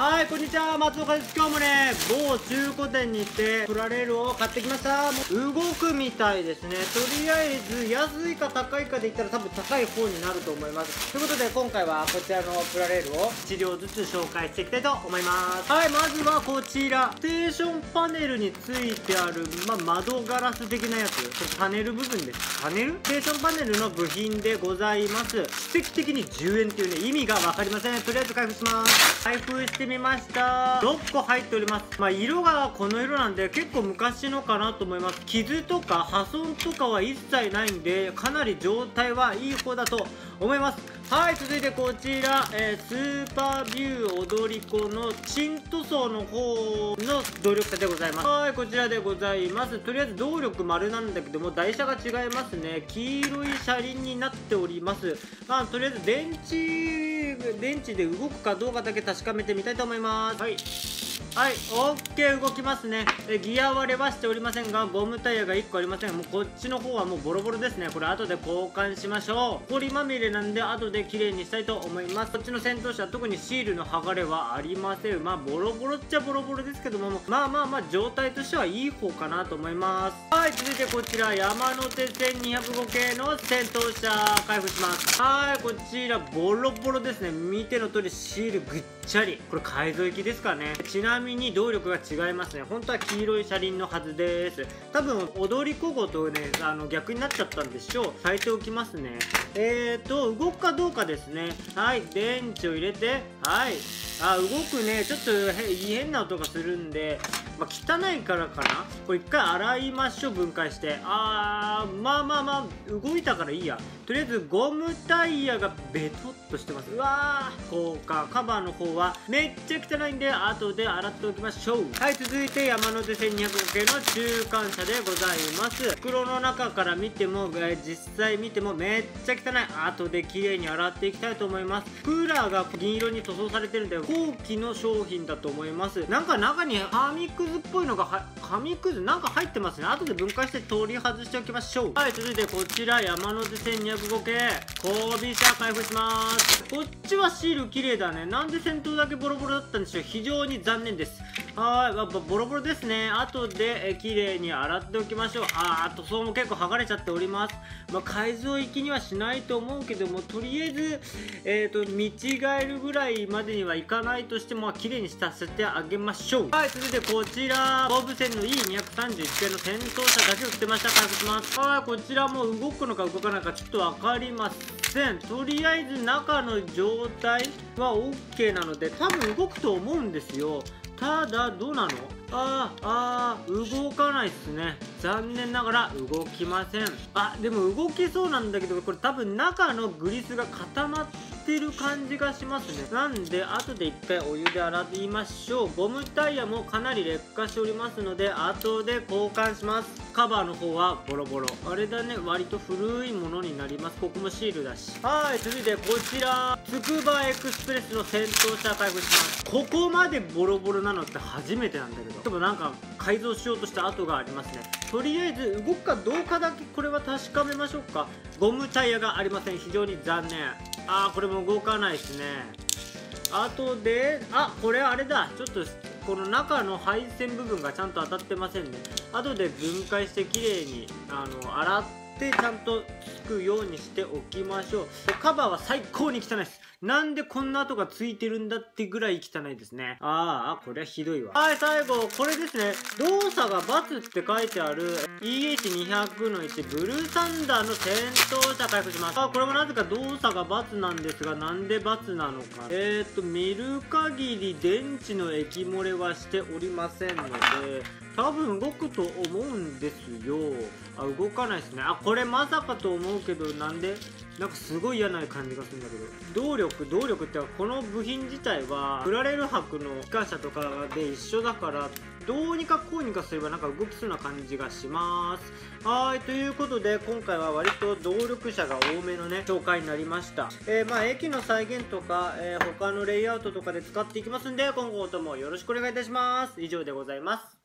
はいこんにちは。松岡です。今日もね某中古店に行ってプラレールを買ってきました。動くみたいですね。とりあえず安いか高いかで言ったら多分高い方になると思います。ということで今回はこちらのプラレールを1両ずつ紹介していきたいと思います。はいまずはこちら。ステーションパネルについてある、まあ、窓ガラス的なやつ。これパネル部分です。パネル？ステーションパネルの部品でございます。奇跡的に10円っていうね意味が分かりません。とりあえず開封します。開封してみました。6個入っております。まあ色がこの色なんで結構昔のかなと思います。傷とか破損とかは一切ないんでかなり状態はいい方だと思います。はい続いてこちら、えー、スーパービュー踊り子の新塗装の方の動力車でございます。はいこちらでございます。とりあえず動力丸なんだけども台車が違いますね。黄色い車輪になっております。まあとりあえず電池電池で動くかどうかだけ確かめてみたいと思います。はい。はい OK 動きますね。えギア割れはしておりませんがゴムタイヤが1個ありません。もうこっちの方はもうボロボロですね。これ後で交換しましょう。氷まみれなんで後で綺麗にしたいと思います。こっちの戦闘車特にシールの剥がれはありません。まあボロボロっちゃボロボロですけどもまあまあまあ状態としてはいい方かなと思います。はい続いてこちら山手線205系の戦闘車開封します。はいこちらボロボロですね。見ての通りシールぐっちゃり。これ改造行きですかね。ちなみに動力が違いますね。本当は黄色い車輪のはずです。多分踊り子ごとねあの逆になっちゃったんでしょう。変えておきますね。えーと動くかどうかですね。はい電池を入れてはい。あ動くね。ちょっと変な音がするんでまあ、汚いからかな？これ一回洗いましょう分解して。あーまあまあまあ動いたからいいや。とりあえずゴムタイヤがベトっとしてます。うわー。こうかカバーの方はめっちゃ汚いんで後で洗っておきましょう。はい続いて山手線200系の中間車でございます。袋の中から見ても、えー、実際見てもめっちゃ汚い。後で綺麗に洗っていきたいと思います。クーラーが銀色に塗装されてるんで後期の商品だと思います。なんか中に紙くずっぽいのが紙くずなんか入ってますね。後で分解して取り外しておきましょう。はい続いてこちら山手線205系交尾車開封します。こっちはシール綺麗だね。なんで先頭だけボロボロだったんでしょう。非常に残念です。はいボロボロですね。後でえ綺麗に洗っておきましょう。あー塗装も結構剥がれちゃっております。まあ、改造行きにはしないと思うけどもとりあえずえっ、ー、と見違えるぐらいまでにはいかないとしても綺麗にさせてあげましょう。はい続いてこちら。ボブ線の E231 系の戦闘車だけ売ってました。回復します。はいこちらも動くのか動かないかちょっと分かりません。とりあえず中の状態は OK なので多分動くと思うんですよ。ただどうなの？あーあー動かないっすね。残念ながら動きません。あでも動きそうなんだけどこれ多分中のグリスが固まっててる感じがしますね。なんで後で一回お湯で洗いましょう。ゴムタイヤもかなり劣化しておりますので後で交換します。カバーの方はボロボロ。あれだね。割と古いものになります。ここもシールだし。はい続いてこちら。つくばエクスプレスの戦闘車開封します。ここまでボロボロなのって初めてなんだけど。でもなんか改造しようとした跡がありますね。とりあえず動くかどうかだけこれは確かめましょうか。ゴムタイヤがありません。非常に残念。あーこれも動かないですね。あとであこれあれだ。ちょっとこの中の配線部分がちゃんと当たってませんね。後で分解してきれいにあの洗ってちゃんとつくようにしておきましょう。カバーは最高に汚いです。なんでこんな跡がついてるんだってぐらい汚いですね。ああこれはひどいわ。はい最後これですね。動作が×って書いてある。EH200 の1ブルーサンダーの戦闘車回復します。あこれもなぜか動作が×なんですがなんで×なのか。えー、っと見る限り電池の液漏れはしておりませんので多分動くと思うんですよ。あ動かないですね。あこれまさかと思うけどなんで？なんかすごい嫌な感じがするんだけど。動力動力ってこの部品自体はプラレール箔の機関車とかで一緒だからどうにかこうにかすればなんか動きそうな感じがします。はいということで今回は割と動力車が多めのね紹介になりました。えー、まあ駅の再現とか、えー、他のレイアウトとかで使っていきますんで今後ともよろしくお願いいたします。以上でございます。